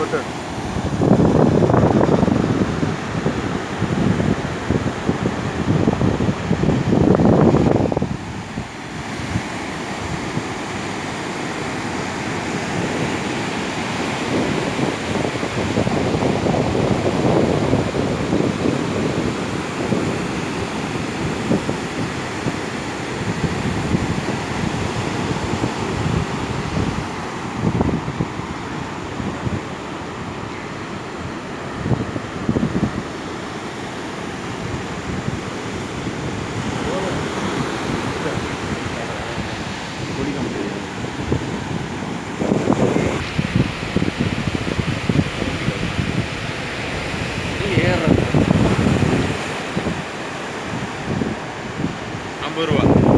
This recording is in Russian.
converted вирвати.